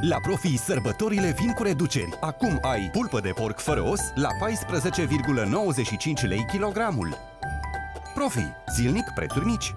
La Profi, sărbătorile vin cu reduceri. Acum ai pulpă de porc fără os la 14,95 lei kilogramul. Profi, zilnic prețuri mici.